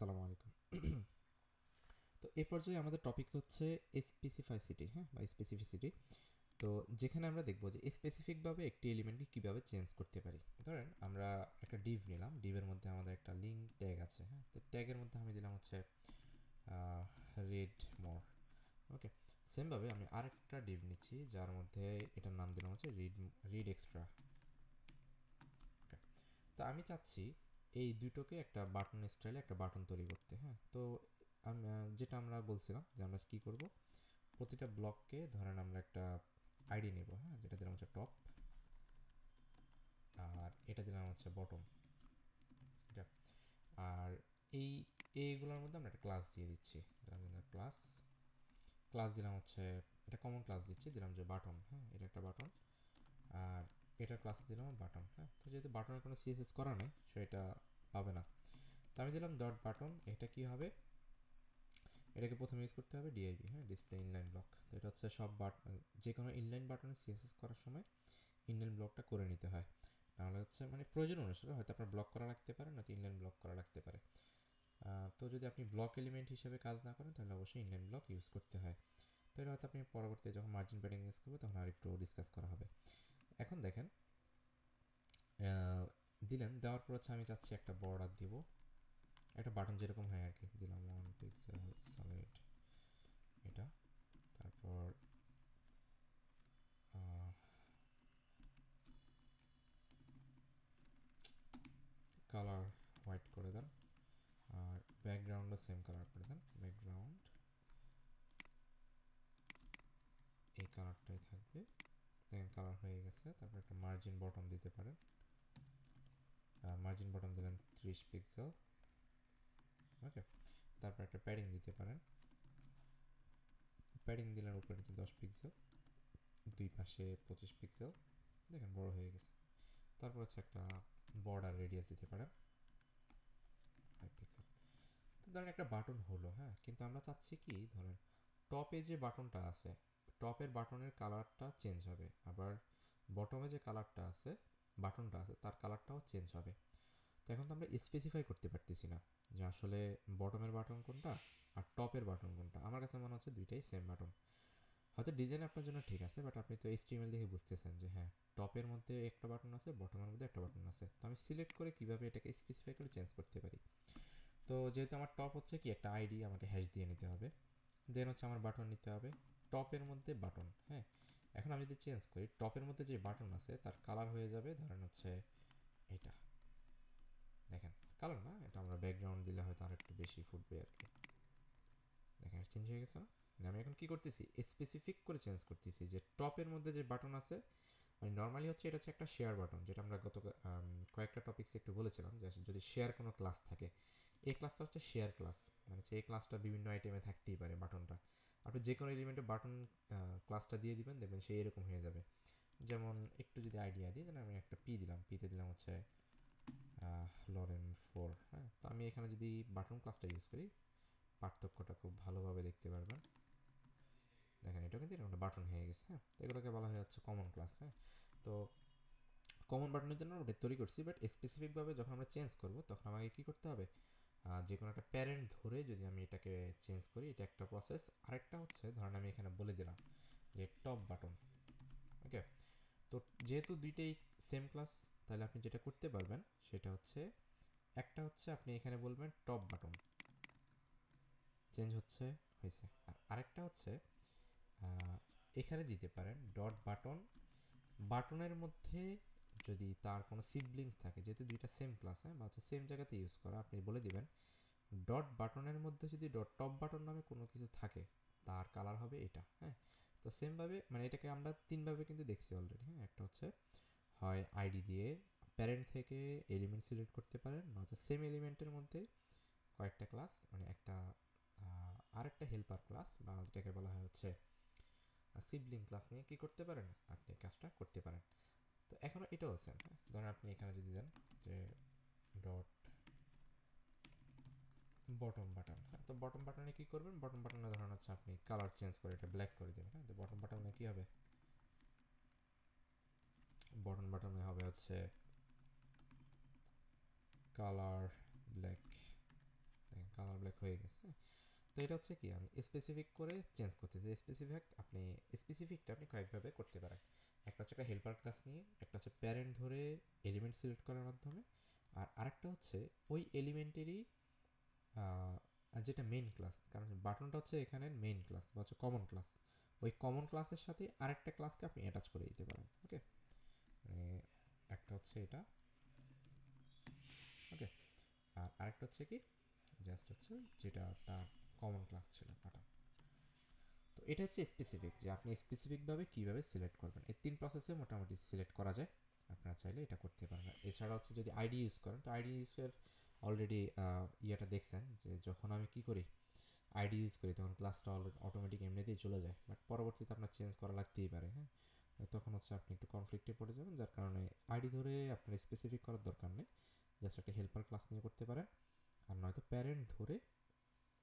আসসালামু আলাইকুম। তো এ পর্যায়ে আমাদের টপিক হচ্ছে স্পেসিফাইসিটি হ্যাঁ? বা স্পেসিফিসিটি তো যেখানে আমরা দেখব যে স্পেসিফিকভাবে একটি এলিমেন্টকে কীভাবে চেঞ্জ করতে পারি। ধরেন আমরা একটা ডিভ নিলাম ডিভের মধ্যে আমাদের একটা লিঙ্ক ট্যাগ আছে হ্যাঁ? তো ট্যাগের মধ্যে আমি দিলাম হচ্ছে রেড মোর ওকে সেমভাবে আমি আরেকটা ডিভ নিচ্ছি, যার মধ্যে এটার নাম দিলাম হচ্ছে রিড রিড এক্সট্রা তো আমি চাচ্ছি এই দুটোকে একটা বাটন স্টাইলে একটা বাটন তৈরি করতে হ্যাঁ? তো যেটা আমরা বলছিলাম যে আমরা কী করব? প্রতিটা ব্লককে ধরেন আমরা একটা আইডি নেব হ্যাঁ? যেটা দিলাম হচ্ছে টপ আর এটা দিলাম হচ্ছে বটম ঠিক আর এই, এইগুলোর মধ্যে আমরা একটা ক্লাস দিয়ে দিচ্ছি। দিলাম ক্লাস ক্লাস দিলাম হচ্ছে, এটা কমন ক্লাস দিচ্ছি, দিলাম যে বাটন হ্যাঁ? এটা একটা বাটন আর এটার ক্লাসে দিলাম বাটন হ্যাঁ? তো যেহেতু বাটনের কোনো সিএসএস করা নেই, সেটা পাবে না। তো আমি দিলাম ডট বাটন এটা কি হবে? এটাকে প্রথমে ইউজ করতে হবে ডিআইবি হ্যাঁ? ডিসপ্লে ইনলাইন ব্লক তো এটা হচ্ছে সব বাট যে কোনো ইনলাইন বাটনে সিএসএস করার সময় ইনলাইন ব্লকটা করে নিতে হয়। নাহলে হচ্ছে মানে প্রয়োজন অনুসারে হয়তো আপনার ব্লক করা লাগতে পারে, নয়তো ইনলাইন ব্লক করা লাগতে পারে। তো যদি আপনি ব্লক এলিমেন্ট হিসেবে কাজ না করেন, তাহলে অবশ্যই ইনলাইন ব্লক ইউজ করতে হয়। তো এটা হয়তো আপনি পরবর্তীতে যখন মার্জিন প্যাডিং ইউজ করব তখন আর একটু ডিসকাস করা হবে। এখন দেখেন দিলেন, দেওয়ার পর হচ্ছে আমি চাচ্ছি একটা বর্ডার দিব। একটা বাটন যেরকম হয় আর কি, দিলাম ওয়ান পিক্সেল এটা। তারপর কালার হোয়াইট করে দেন। আর ব্যাকগ্রাউন্ডও সেম কালার করে দেন। ব্যাকগ্রাউন্ড এই কালারটাই থাকবে। দেখেন কালার হয়ে গেছে, তারপর একটা মার্জিন বটম দিতে পারেন। মার্জিন বটম দিলেন ত্রিশ পিক্সেল ওকে তারপর একটা প্যাডিং দিতে পারেন। প্যাডিং দিলেন উপরে নিচে দশ পিক্সেল দুই পাশে পঁচিশ পিক্সেল দেখেন বড় হয়ে গেছে। তারপর হচ্ছে একটা বর্ডার রেডিয়াস দিতে পারেন। ফাইভ পিক্সেল তো ধরেন একটা বাটন হলো হ্যাঁ? কিন্তু আমরা চাচ্ছি কি, ধরেন টপে যে বাটনটা আছে টপের বাটনের কালারটা চেঞ্জ হবে। আবার বটমে যে কালারটা আছে, বাটনটা আছে, তার কালারটাও চেঞ্জ হবে। তো এখন তো আমরা স্পেসিফাই করতে পারতেছি না যে আসলে বটমের বাটন কোনটা আর টপের বাটন কোনটা। আমার কাছে মনে হচ্ছে দুইটাই সেম বাটন। হয়তো ডিজাইন আপনার জন্য ঠিক আছে বাট আপনি তো এইচটিএমএল দেখে বুঝতেছেন যে হ্যাঁ টপের মধ্যে একটা বাটন আছে, বটমের মধ্যে একটা বাটন আছে। তো আমি সিলেক্ট করে কীভাবে এটাকে স্পেসিফাই করে চেঞ্জ করতে পারি? তো যেহেতু আমার টপ হচ্ছে কি, একটা আইডি আমাকে হ্যাশ দিয়ে নিতে হবে। দেন হচ্ছে আমার বাটন নিতে হবে। টপের মধ্যে বাটন হ্যাঁ? এখন আমি যদি চেঞ্জ করি, টপের মধ্যে যে বাটন আছে, তার কালার হয়ে যাবে, ধরেন হচ্ছে এটা। দেখেন কালার না, এটা আমরা ব্যাকগ্রাউন্ড দিলে হয়তো আর একটু বেশি ফুটবে আর কি। দেখেন চেঞ্জ হয়ে গেছে না? মানে আমি এখন কি করতেছি? স্পেসিফিক করে চেঞ্জ করতেছি যে টপের মধ্যে যে বাটন আছে মানে নর্মালি হচ্ছে এটা হচ্ছে একটা শেয়ার বাটন যেটা আমরা গত কয়েকটা টপিক্সে একটু বলেছিলাম, যে যদি শেয়ার কোনো ক্লাস থাকে, এই ক্লাসটা হচ্ছে শেয়ার ক্লাস মানে হচ্ছে এই ক্লাসটা বিভিন্ন আইটেমে থাকতেই পারে বাটনটা আপনি যে কোনো এলিমেন্টে বাটন ক্লাসটা দিয়ে দিবেন, দেখবেন সেই এরকম হয়ে যাবে। যেমন একটু যদি আইডিয়া দিই, তাহলে আমি একটা পি দিলাম পিতে দিলাম হচ্ছে লরেন ফোর হ্যাঁ? তো আমি এখানে যদি বাটন ক্লাসটা ইউজ করি, পার্থক্যটা খুব ভালোভাবে দেখতে পারবেন। দেখেন, এটা কিন্তু এরকম বাটন হয়ে গেছে হ্যাঁ? এগুলোকে বলা হয়ে যাচ্ছে কমন ক্লাস হ্যাঁ? তো কমন বাটনের জন্য আমরা তৈরি করছি বাট স্পেসিফিকভাবে যখন আমরা চেঞ্জ করব, তখন আমাকে কী করতে হবে? যে কোনো একটা প্যারেন্ট ধরে যদি আমি এটাকে চেঞ্জ করি, এটা একটা প্রসেস আরেকটা হচ্ছে, ধরেন আমি এখানে বলে দিলাম যে টপ বাটন ওকে তো যেহেতু দুইটাই সেম ক্লাস তাহলে আপনি যেটা করতে পারবেন, সেটা হচ্ছে, একটা হচ্ছে আপনি এখানে বলবেন টপ বাটন চেঞ্জ হচ্ছে, হয়েছে। আর আরেকটা হচ্ছে এখানে দিতে পারেন ডট বাটন বাটনের মধ্যে যদি তার কোনো সিবলিংস থাকে, যেহেতু দুইটা সেম ক্লাস হ্যাঁ বা হচ্ছে সেম জায়গাতে ইউজ করা, আপনি বলে দিবেন ডট বাটনের মধ্যে যদি ডট টপ বাটন নামে কোনো কিছু থাকে, তার কালার হবে এটা হ্যাঁ। তো সেমভাবে মানে এটাকে আমরা তিনভাবে কিন্তু দেখছি অলরেডি হ্যাঁ। একটা হচ্ছে হয় আইডি দিয়ে প্যারেন্ট থেকে এলিমেন্ট সিলেক্ট করতে পারেন নয়তো সেম এলিমেন্টের মধ্যে কয়েকটা ক্লাস মানে একটা আরেকটা হেল্পার ক্লাস বা যেটাকে বলা হয় হচ্ছে সিবলিং ক্লাস নিয়ে কী করতে পারেন? আপনি কাজটা করতে পারেন। তো এখনও এটাও আছে হ্যাঁ ধরেন আপনি এখানে যদি দেন যে ডট বটম বাটন হ্যাঁ? তো বটম বাটনে কী করবেন? বটম বাটনে ধরেন হচ্ছে আপনি কালার চেঞ্জ করে এটা ব্ল্যাক করে দেবেন হ্যাঁ? তো বটম বাটনে কী হবে? বটন বাটনে হবে হচ্ছে কালার ব্ল্যাক কালার ব্ল্যাক হয়ে গেছে তো এটা হচ্ছে কি, আমি স্পেসিফিক করে চেঞ্জ করতেছি স্পেসিফিক আপনি স্পেসিফিকটা আপনি কয়েকভাবে করতে পারেন। একটা হচ্ছে একটা হেল্পার ক্লাস নিয়ে, একটা হচ্ছে প্যারেন্ট ধরে এলিমেন্ট সিলেক্ট করার মাধ্যমে। আর আরেকটা হচ্ছে ওই এলিমেন্টেরই যেটা মেইন ক্লাস কারণ বাটনটা হচ্ছে এখানে মেইন ক্লাস বা হচ্ছে কমন ক্লাস ওই কমন ক্লাসের সাথে আরেকটা ক্লাসকে আপনি অ্যাটাচ করে দিতে পারেন ওকে মানে একটা হচ্ছে এটা ওকে আর আরেকটা হচ্ছে কি জাস্ট হচ্ছে যেটা তার কমন ক্লাস ছিল বাটন তো এটা হচ্ছে স্পেসিফিক যে আপনি স্পেসিফিকভাবে কীভাবে সিলেক্ট করবেন। এই তিন প্রসেসে মোটামুটি সিলেক্ট করা যায়। আপনারা চাইলে এটা করতে পারেন এছাড়া হচ্ছে যদি আইডি ইউজ করেন, তো আইডি ইউজের অলরেডি ইয়েটা দেখছেন যে যখন আমি কি করি আইডি ইউজ করি, তখন ক্লাসটা অটোমেটিক এমনিতেই চলে যায়। বাট পরবর্তীতে আপনার চেঞ্জ করা লাগতেই পারে হ্যাঁ? তখন হচ্ছে আপনি একটু কনফ্লিক্টে পড়ে যাবেন। যার কারণে আইডি ধরে আপনার স্পেসিফিক করার দরকার নেই। জাস্ট একটা হেল্পার ক্লাস নিয়ে করতে পারেন। আর নয়তো প্যারেন্ট ধরে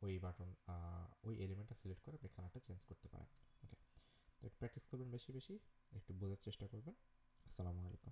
ওই বাটন ওই এলিমেন্টটা সিলেক্ট করে আপনি কালারটা চেঞ্জ করতে পারেন। ওকে তো প্র্যাকটিস করবেন বেশি বেশি, একটু বোঝার চেষ্টা করবেন। আসসালামু আলাইকুম।